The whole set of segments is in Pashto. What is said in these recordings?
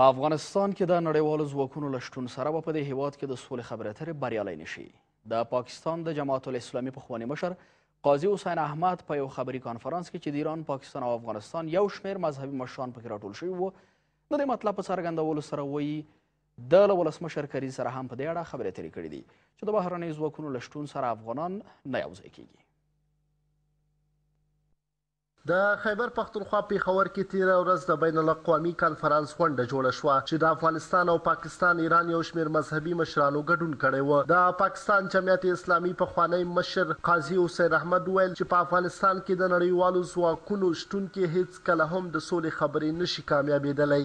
په افغانستان کې د نړیوالو ځواکونو له شتون سره به په دې هیواد کې د سولې خبرې اترې بریالۍ نشي د پاکستان د جماعت الاسلامي پخواني مشر قاضي حسین احمد په یو خبري کانفرنس کې چې د ایران پاکستان او افغانستان یو شمیر مذهبي مشران پکې راټول شوي وو د دې مطلب په څرګندولو سره وایي د له ولسمشر کري سره هم په دې اړه خبرې اترې کړې دي چې د بهرنیو ځواکونو له شتون سره افغانان نه یوځای کیږي د خیبر پښتونخوا پېښور کې تېره ورځ د بین الاقوامي کنفرانس غونډه جوړه شوه چې د افغانستان او پاکستان ایران یو شمېر مذهبي مشرانو ګډون کړی و. د پاکستان جمعیت اسلامي پخوانی مشر قاضي حسین احمد وویل چې په افغانستان کې د نړیوالو ځواکونو شتون کې هېڅکله هم د سولې خبرې نه شي کامیابېدلی.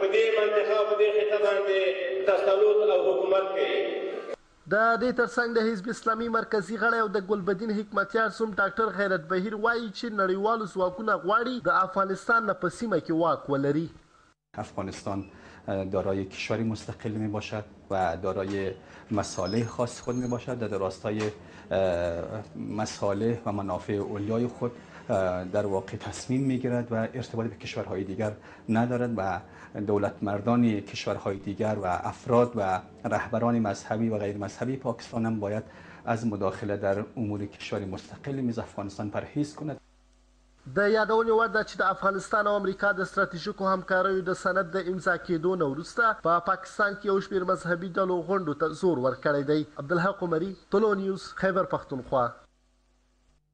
په دې منطقه او په دې خطه باندې تسلط او حکومت کوي. د دې ترڅنګ د حزب اسلامي مرکزي غړی او د ګلبدین حکمتیار زوم ډاکټر غیرت بهیر وايي چې نړیوالو ځواکونه غواړي د افغانستان نه په سیمه کې واک ولري. افغانستان دارای کشور مستقل می باشد و دارای مصالح خاص خود می باشد و در راستای مصالح و منافع علیای خود در واقع تصمیم می گیرد و ارتباط به کشورهای دیگر ندارد و دولتمردان کشورهای دیگر و افراد و رهبران مذهبی و غیر مذهبی پاکستان هم باید از مداخله در امور کشوری مستقل میز افغانستان پرهیز کند. د یادونې وړ ده چې د افغانستان او امریکا د ستراتیژیکو همکاریو د سند د امضا کېدو نه وروسته په پاکستان کې یو شمېر مذهبي ډلو غونډو ته زور ورکړی دی. عبدالحق عمري، طلوع نیوز، خیبر پښتونخوا.